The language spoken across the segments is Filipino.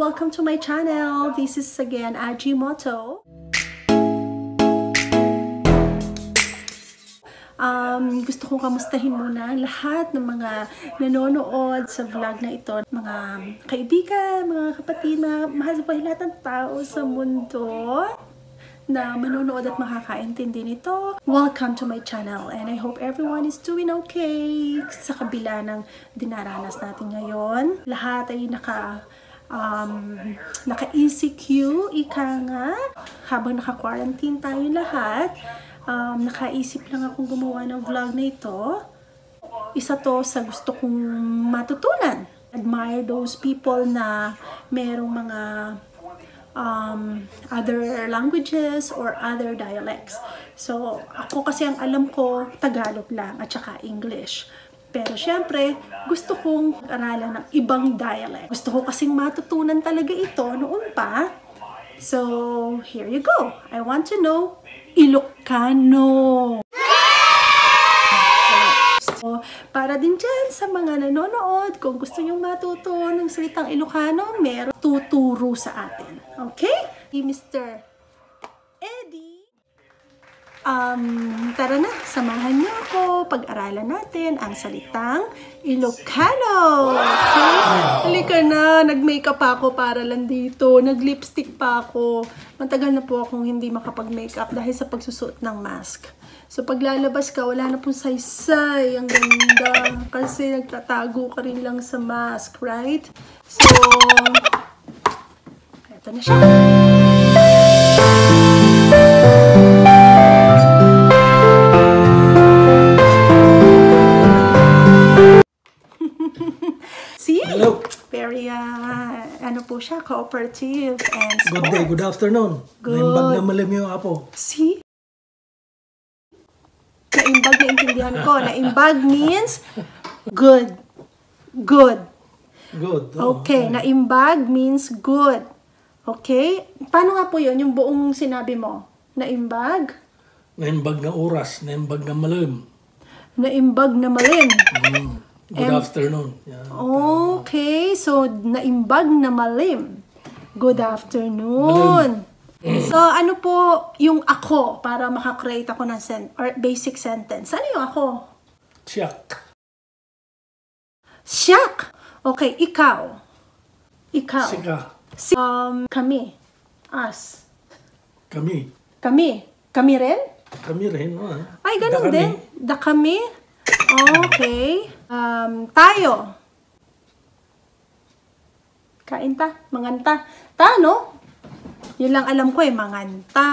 Welcome to my channel. This is again Ajimoto. Um, gusto kong kamustahin muna lahat ng mga nanonood sa vlog na ito. Mga kaibigan, mga kapatid, mga mahal sa lahat ng tao sa mundo na manonood at makakaintindi nito. Welcome to my channel and I hope everyone is doing okay sa kabila ng dinaranas natin ngayon. Lahat ay naka um, naka-ECQ, ika nga, habang naka-quarantine tayo lahat um, nakaisip lang akong gumawa ng vlog na ito. Isa to sa gusto kong matutunan. Admire those people na merong mga um, other languages or other dialects. So, ako kasi ang alam ko, Tagalog lang at saka English. Pero syempre, gusto kong aralan ng ibang dialect. Gusto ko kasing matutunan talaga ito noon pa. So, here you go. I want to know Ilocano. So, para din dyan sa mga nanonood, kung gusto nyong matuto ng salitang Ilocano, meron tuturo sa atin. Okay? Mr. Eddie. Um, tara na, samahan niyo ako. Pag-aralan natin ang salitang Ilocano. Okay? Halika na, nag-makeup pa ako para lang dito. Nag-lipstick pa ako. Matagal na po akong hindi makapag-makeup dahil sa pagsusuot ng mask. So, pag lalabas ka, wala na pong saysay. Ang ganda. Kasi nagtatago ka rin lang sa mask, right? So, eto na siya. See? Hello. Very, uh, ano po siya, cooperative and Good day, good afternoon. Good. Naimbag na malim yung apo. See? Naimbag na intindihan ko. Naimbag means good. Good. Good. oh. Okay. Naimbag means good. Okay? Paano nga po yun, yung buong sinabi mo? Naimbag? Naimbag na oras, naimbag na malim. Naimbag na malim. Mm. Good afternoon. Yan. Okay. So, naimbag na malim. Good afternoon. So, ano po yung ako para makakreate ako ng sen or basic sentence? Ano yung ako? Siyak. Siyak! Okay, ikaw. Ikaw. Sika. Si- um, kami. Us. Kami. Kami. Kami rin? Kami rin. Oh, ah. Ay, ganun Da kami. din. Da kami. Okay. Um, tayo. Kain ta. Manganta. Ta, no? Yun lang alam ko eh. Manganta.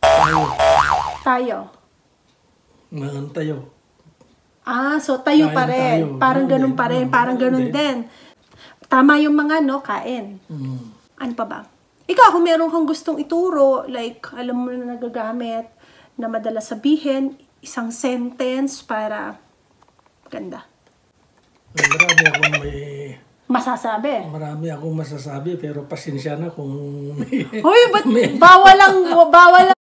Tayo. Tayo. Mga tayo. Ah, so tayo Kain pa rin. tayo. Parang Ganun ganun din. pa rin. Parang ganun ganun din. Tama yung mga, no? Kain. Mm. Ano pa ba? Ikaw, kung meron kang gustong ituro, like, alam mo na nagagamit, na madalas sabihin, isang sentence para ganda. Marami akong may... Masasabi. Marami akong masasabi pero pasensya na kung may... Hoy, ba't bawal lang, bawal lang,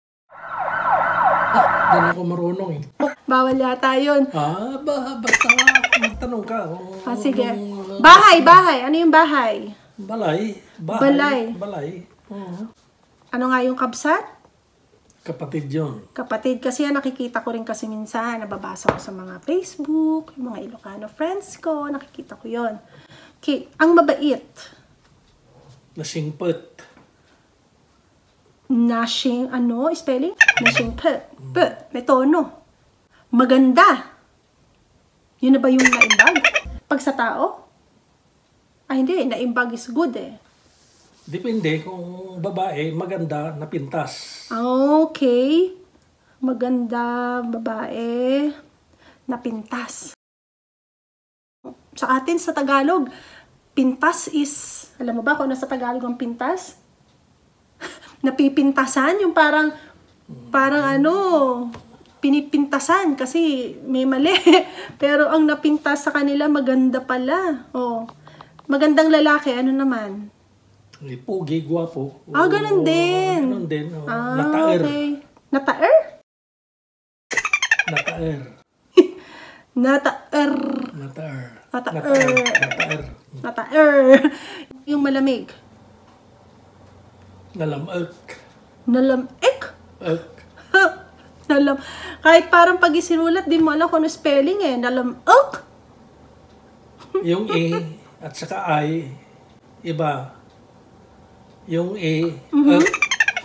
Doon ako marunong eh. bawal yata yun. Ah, ba, basta magtanong ka. Kung, Ah, sige. kung, Bahay, bahay. Ano yung bahay? balay. Bahay. Balay. Balay. Oo. Ano nga yung kabsat? Kapatid yun. Kapatid, kasi yan nakikita ko rin kasi minsan, nababasa ko sa mga Facebook, yung mga Ilocano friends ko, nakikita ko yon. Okay, ang mabait, Nasingpet. nashing, ano, spelling? Nashing p, may tono. Maganda. Yun na ba yung naimbag? Pag sa tao? Ay, hindi, naimbag is good eh. Depende kung babae, maganda, napintas. Okay. Maganda, babae, napintas. Sa atin, sa Tagalog, pintas is, alam mo ba kung ano sa Tagalog ang pintas? Napipintasan, yung parang, parang ano, pinipintasan kasi may mali. Pero ang napintas sa kanila, maganda pala. Oh. Magandang lalaki, ano naman? May Pugi, gwapo. Ah, ganun Oo, din. Ganun din. oo. Ah, Nataer. okay. Nataer? Nataer. Nataer. Nataar. Nataar. Nataar. Nataer. Yung malamig. Nalamag. Nalamik. Ag. Nalam. Kahit parang pag isinulat, di mo alam kung ano spelling eh. Nalamik. Yung A at saka I, iba. Yung A, ag.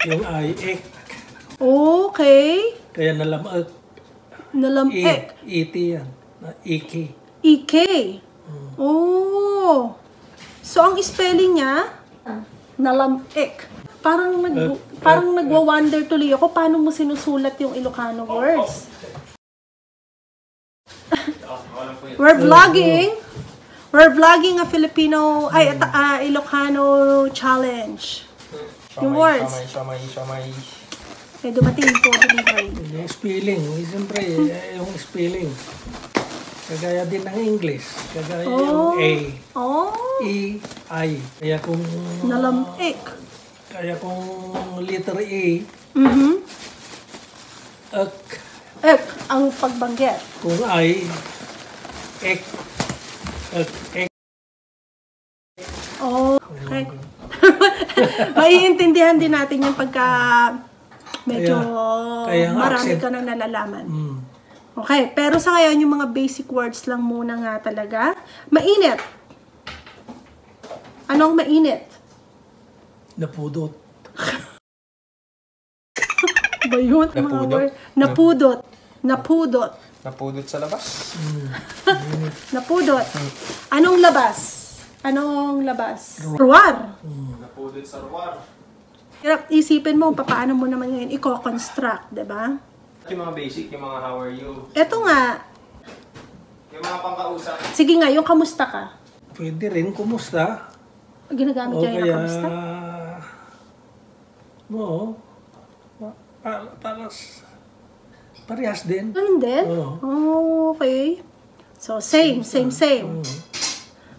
Yung I, ek. Okay. Kaya nalamag. Nalamik. E, E-T yan. Na Iki. EK. Oh. So, ang spelling niya, nalamik. Parang nag Eh, parang nagwa-wonder tuloy ako paano mo sinusulat yung Ilocano words. We're vlogging. We're vlogging a Filipino ay ah, Ilocano challenge. Yung words. Shamay, shamay, shamay. Eh, dumating po delivery. Yung spelling, eh, siyempre, eh, yung spelling. Kagaya din ng English. Kagaya yung A, Oh, E, I. Kaya kung... nalamik. Kaya kung letter A, Mhm. ak. Ek, ang pagbanggit. Kung I, ek. Oh, okay. Maiintindihan din natin yung pagka medyo kaya ang marami accent- ka nang nalalaman. Mm. Okay, pero sa ngayon yung mga basic words lang muna nga talaga. Mainit. Anong mainit? Napudot. Ba yun? Mga Napudot? word? Napudot. Napudot. Napudot sa labas. Napudot. Anong labas? Anong labas? Ruwar. Napudot sa ruwar. Hirap isipin mo, paano mo naman ngayon i-construct, di ba? Yung mga basic, yung mga how are you. Eto nga, Yung mga pangkausap. sige nga, yung kamusta ka? Pwede rin, kumusta? Ginagamit niya yung kamusta? mo para, para, parehas din. Ganun din? Oo. Oh, okay. So, same, same, same.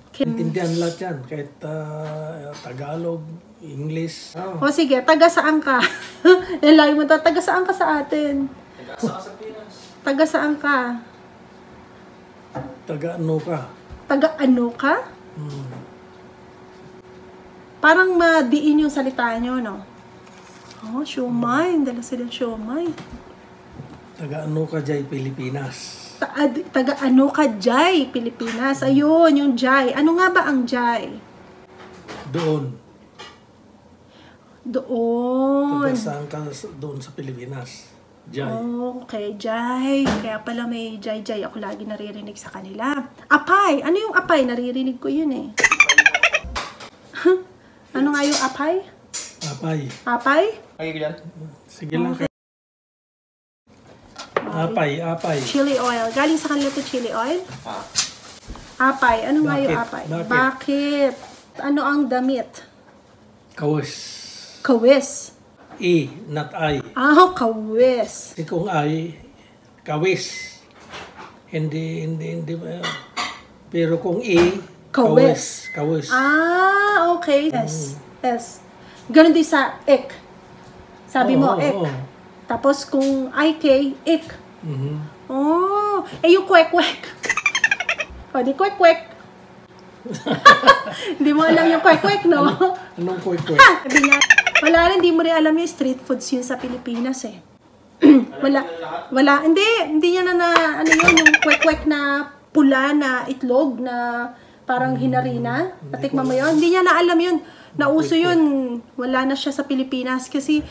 Okay. Intindihan lahat yan. Kahit ah, Tagalog, English. Oh. O sige, taga saan ka? Yan lagi mo taga saan ka sa atin? Sa sa Pinas. Taga saan ka? Taga ano ka. Taga ano ka? Hmm. Parang madiin yung salita nyo, no? Oh, siomay. Dala sila siomay. Taga ano ka dyan, Pilipinas. Ta- ad- taga ano ka, Jai, Pilipinas. Ayun, yung Jai. Ano nga ba ang Jai? Doon. Doon. Taga saan ka doon sa Pilipinas. Jai. Oh, okay, Jai. Kaya pala may Jai Jai ako lagi naririnig sa kanila. Apay! Ano yung apay? Naririnig ko yun eh. ano nga yung apay? Apay. Apay? Okay, dyan. Sige lang kayo. Apay, apay. Chili oil. Galing sa kanila to chili oil? Ah. Apay. Ano nga yung apay? Bakit? Bakit? Ano ang damit? Kawis. Kawis. E, not I. Ah, kawis. Kasi kung I, kawis. Hindi, hindi, hindi. uh, pero kung E, Kawis. Kawis. Ah, okay. S. S. Ganon din sa ik. Sabi mo, Oo, ik. oo. Tapos kung IK, ik. Mhm. Oh, eh yung kwek-kwek. O, di kwek-kwek. Hindi mo alam yung kwek-kwek, no? Anong kwek-kwek? Wala rin, hindi mo rin alam yung street foods yun sa Pilipinas eh. wala, wala, hindi, hindi niya na na, ano yun, yung kwek-kwek na pula na itlog na parang hinarina. Natikman mo yun? Hindi niya na alam yun. Nauso yun. Wala na siya sa Pilipinas kasi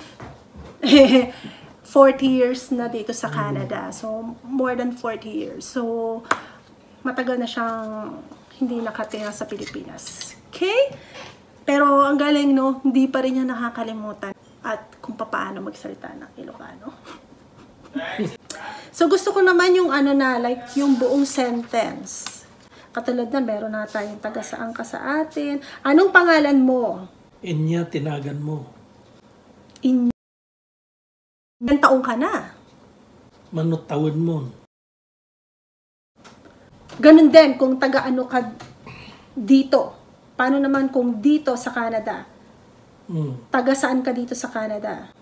40 years na dito sa Canada. So, more than 40 years. So, matagal na siyang hindi nakatira sa Pilipinas. Okay? Pero ang galing, no? Hindi pa rin niya nakakalimutan at kung paano magsalita ng Ilocano. so, gusto ko naman yung ano na, like, yung buong sentence. Katulad na, meron na tayong taga saan ka sa atin. Anong pangalan mo? Inya, tinagan mo. In... Ilan taong ka na? Manot tawad mo. Ganun din kung taga ano ka dito. Paano naman kung dito sa Canada? Mm. Taga saan ka dito sa Canada?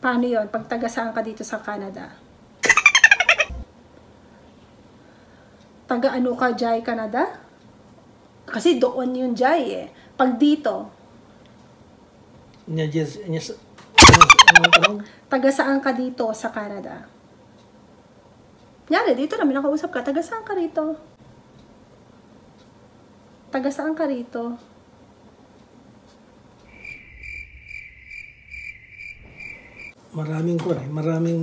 Paano yon Pag taga saan ka dito sa Canada? Taga ano ka, Jai, Canada? Kasi doon yung Jai eh. Pag dito, Nya ano tanong? taga saan ka dito sa Canada? Yari, dito namin nakausap ka. Taga saan ka rito? Taga saan ka rito? Maraming ko eh. Maraming...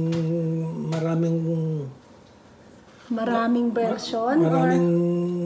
Maraming... Maraming version? Maraming... Or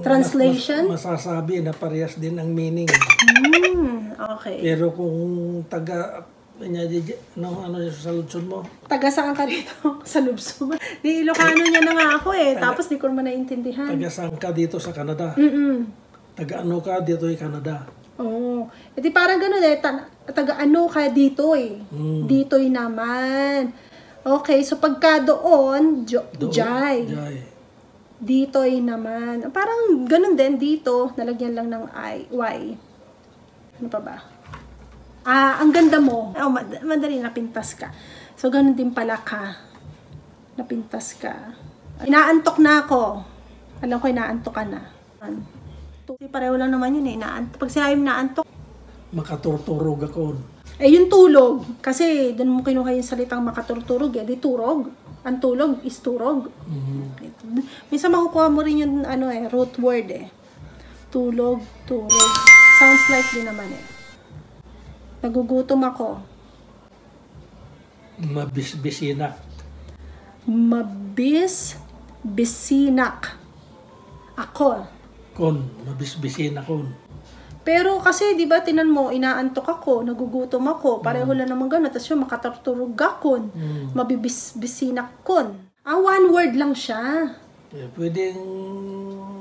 translation? mas- masasabi na parehas din ang meaning. Hmm, okay. Pero kung taga... Jess, ano, ano yung sa lutson mo? Taga saan ka rito? sa Lubsuma. Di Ilocano niya na nga ako eh. Tapos di ko naman naintindihan. Taga saan ka dito sa Canada? Mm-mm. Taga ano ka dito sa Canada? Oo. Eh di parang ganun eh. Ta- taga ano ka dito eh. Mm. Dito'y naman. Okay, so pagka doon, jo- Doon? Jai. Jai. Dito'y naman. Parang ganun din dito. Nalagyan lang ng I, Y. Ano pa ba? Ah, ang ganda mo. Oh, mad- madali napintas ka. So, ganun din pala ka. Napintas ka. Inaantok na ako. Alam ko, inaantok ka na. Pareho lang naman yun eh. Inaantok. Pag sinabi inaantok, Makaturturog ako. eh yung tulog. Kasi doon mo kinuha yung salitang makaturturog eh. Di turog. Ang tulog is turog. Mhm. Minsan makukuha mo rin yung ano eh, root word eh. Tulog, turog. Sounds like din naman eh. Nagugutom ako. Mabisbisina. Mabis, bisinak. Ako. Kon. Mabisbisina kon. Pero kasi, di ba, tinan mo, inaantok ako, nagugutom ako, pareho lang naman gano'n, tapos yung makaturturog akon, Mm. mabibis-bisinak kon. Ah, one word lang siya. Eh, pwedeng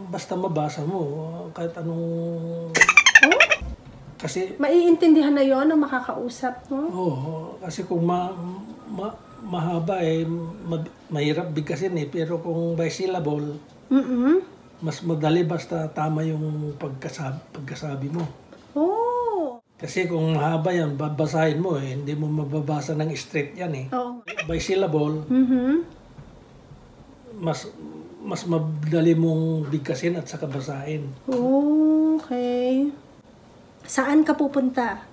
basta mabasa mo kahit anong Oh? kasi Maiintindihan na yon ng makakausap mo. oh, kasi kung ma, ma- mahaba eh ma- mahirap bigkasin eh pero kung by syllable Mm-mm. Mas madali basta tama yung pagkasabi, pagkasabi mo. Oh. Kasi kung mahaba yan, babasahin mo eh. Hindi mo mababasa ng straight yan eh. Oo. By syllable, Mhm. mas mas madali mong bigkasin at saka basahin. Okay. Saan ka pupunta?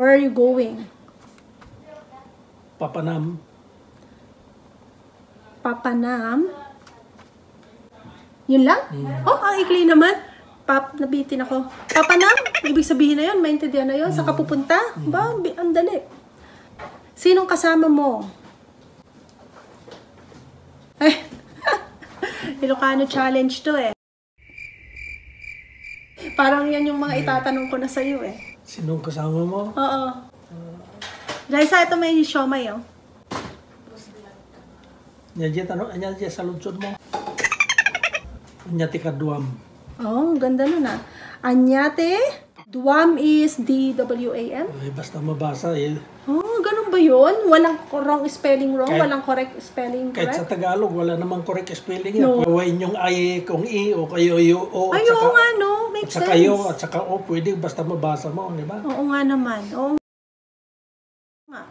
Where are you going? Papanam, Papanam? Yun lang? Oh, ang ikli naman. Pap, nabitin ako. Papanam? Ibig sabihin na yun, maintindihan na yun. Saan ka pupunta? Ba, bi- ang dali. Sinong kasama mo? Eh, Ilocano challenge to eh. Parang yan yung mga itatanong ko na sa'yo eh. sinong kasama mo? Oo. Dahil sa ito may siomay oh. Nya dyan, ano, nya dyan sa lunsod mo. Nya ti kaduam. Oh, ang ganda nun ah. Anyate, Duam is D-W-A-M. Ay, basta mabasa eh. Oh, ganun ba yun? Walang wrong spelling wrong? Kahit- walang correct spelling Kahit sa correct? Tagalog, wala namang correct spelling yan. No. Kawain yung I kung I o kayo yo o at Ay, saka, oo nga no. at Makes saka sense. yo at saka o pwede basta mabasa mo, di ba? Oo nga naman. Oo nga.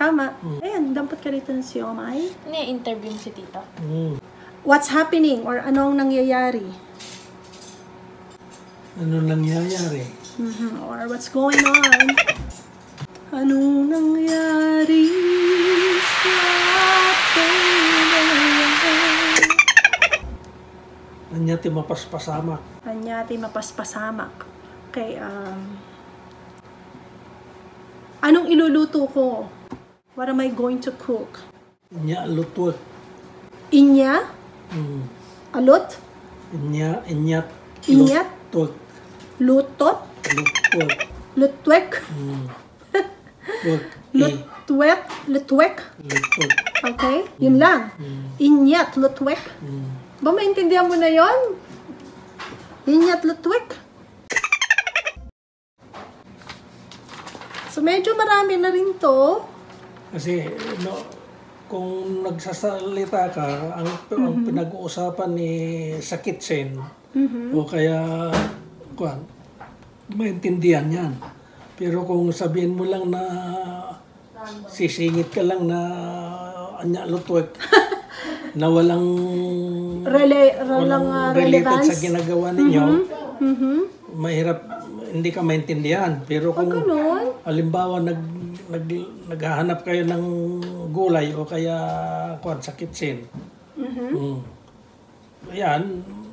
Tama. Hmm. Ayan, dampot ka rito ng siomay. Ano yung interview mo si tita? Mm. What's happening or anong nangyayari? Ano nangyayari? Mhm, Or what's going on? Anong nangyari sa atin? Anya ti mapaspasamak. Anyati mapaspasamak. Okay, um... Anong iluluto ko? What am I going to cook? Nya lutwat. Inya? Mm. Alot? Inya, inyat. Inyat? Lutwat. Lutot? Lutwat. Lutwek? Mm. Lutwat. I. Lutwek? Lutwek? Okay? Yun lang. Inyat, lutwek. Mm. Ba, maintindihan mo na yon? Inyat, lutwek. So, medyo marami na rin to. Kasi, no, kung nagsasalita ka, ang, ang pinag-uusapan ni sa kitchen, o kaya, kuan, maintindihan yan. Pero kung sabihin mo lang na sisingit ka lang na anya lutwek na walang Rele, walang uh, related relevance. sa ginagawa ninyo, Mhm. mahirap hindi ka maintindihan. Pero kung halimbawa nag, nag naghahanap kayo ng gulay o kaya kwan sa kitchen. Mm. Ayan,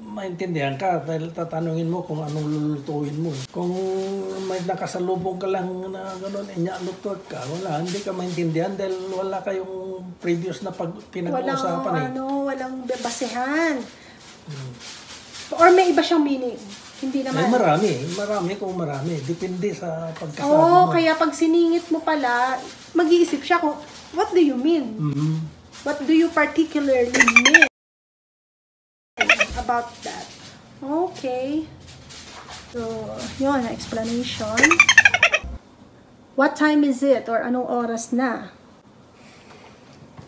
maintindihan ka dahil tatanungin mo kung anong lulutuin mo. Kung may nakasalubong ka lang na gano'n, inya lutot ka, wala, hindi ka maintindihan dahil wala kayong previous na pag Walang, pinag-uusapan eh. ano, walang basehan. Or may iba siyang meaning. Hindi Eh, naman. marami, marami kung marami. Depende sa pagkasabi Oo, mo. kaya pag siningit mo pala, mag-iisip siya kung, what do you mean? Mhm. What do you particularly mean about that? Okay. So, yun, explanation. What time is it? Or anong oras na?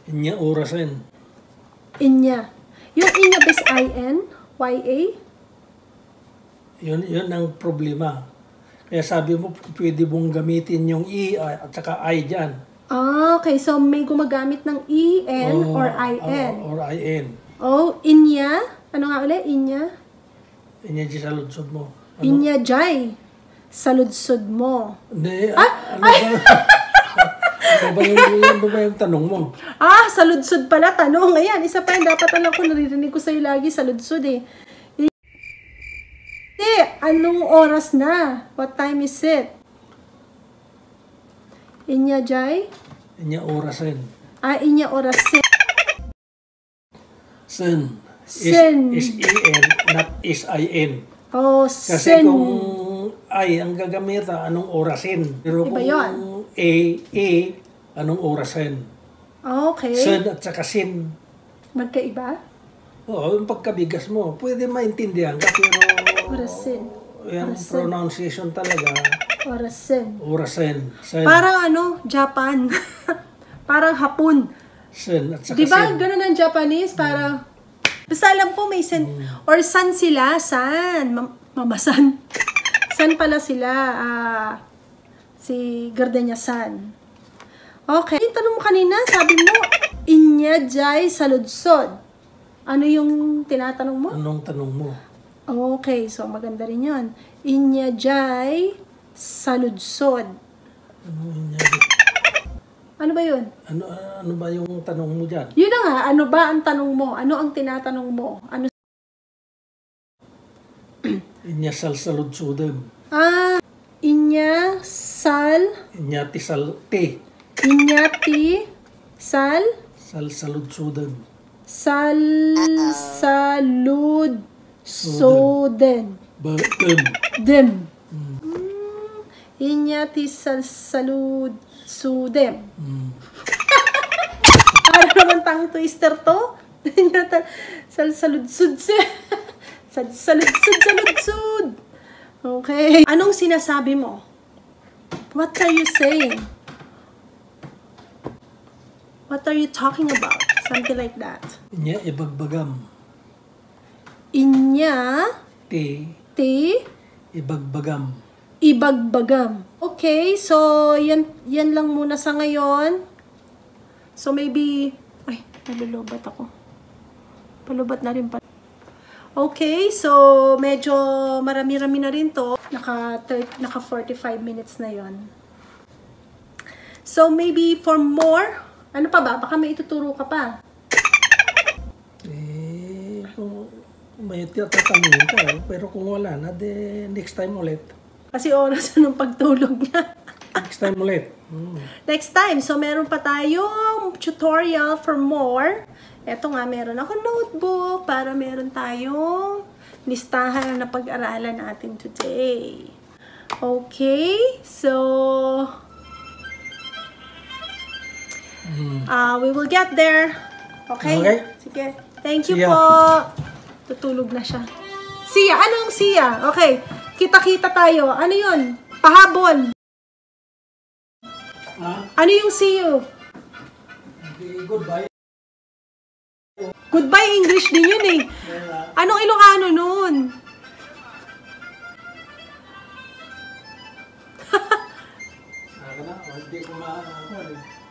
Inya orasin. Inya. Yung inya is I-N? Y-A? Yun, yun ang problema. Kaya sabi mo, pwede mong gamitin yung E at saka I dyan. Ah, okay. So, may gumagamit ng E-N Oo, or I-N. oo, or I-N. Oh, inya? Ano nga ulit? Inya? Inya di sa lutsod mo. Ano? Inya jay. Saludsod mo. Hindi, ano ba? ano ba yung, yun ba yung tanong mo? Ah, saludsod pala tanong. Ayan, isa pa yung dapat alam ko, naririnig ko sa'yo lagi, saludsod eh. Anong oras na? What time is it? Inya jay? Inya orasin. Ah, inya oras sin. Sen. Is, Sen. is E-N, not is I-N. Oh, Kasi sin. kung I ang gagamita, anong orasin? Pero Iba kung yun. A, A, anong orasin? Okay. Sen at saka sin. Magkaiba? Oo, yung pagkabigas mo, pwede maintindihan ka, pero Orasin. yung pronunciation talaga, Orasin. orasin. Sen, Parang ano, Japan. Parang hapon. sen at saka Di ba? sin. Ganun ang Japanese. Para, basta alam ko may san, or san sila, san, Mam- mamasan. san pala sila, ah, si Gardenia san. Okay. Yung tanong mo kanina, sabi mo, inya jay saludsod. Ano yung tinatanong mo? Anong tanong mo? Okay, so maganda rin yun. Inya jay saludsod. Ano? Ano ba yun? ano, ano ba yung tanong mo dyan? Yun na nga, ano ba ang tanong mo? Ano ang tinatanong mo? Ano Inya sal saludsudem. Ah, inya sal, Inya ti sal ti. inyati sal, Sal saludsudem. sal, salud, soden, Ba, tem. dem. Mm, Inyati sal, salud, sudem. Mm. Para naman tang twister to. Inyata, sal, salud, sud, sal, salud, sud, salud, sud. Okay. Anong sinasabi mo? What are you saying? What are you talking about? Something like that. Inya ibagbagam. Inya, Ti ti, ibagbagam. ibagbagam. Okay, so yan, yan lang muna sa ngayon. So maybe, ay, nalulobat ako. Palubat na rin pa. Okay, so medyo marami-rami na rin to. Naka, thir- naka 45 minutes na yon. So maybe for more, ano pa ba? Baka may ituturo ka pa. Eh, kung may tatanungin ka, pero kung wala na, de next time ulit. Kasi oras na ng pagtulog niya. Next time ulit. Mm. Next time, so meron pa tayong tutorial for more. Ito nga, meron ako notebook para meron tayong listahan na pag-aralan natin today. Okay, so uh, we will get there. Okay? Okay. Sige. Thank you po. Tutulog na siya. Siya, anong siya? Okay, kita-kita tayo. Ano yun? Pahabol. Ha? Ano yung see you? Goodbye. Goodbye English din yun eh. Anong Ilocano nun?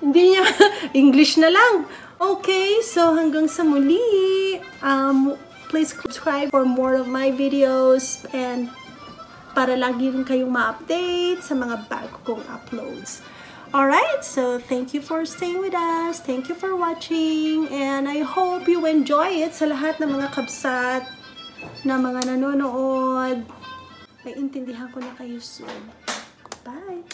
Hindi ano, English na lang. Okay, so hanggang sa muli. Um, please subscribe for more of my videos and para lagi rin kayong ma-update sa mga bago kong uploads. Alright, so thank you for staying with us. Thank you for watching. And I hope you enjoy it sa lahat ng mga kabsat na mga nanonood. May intindihan ko na kayo soon. Bye!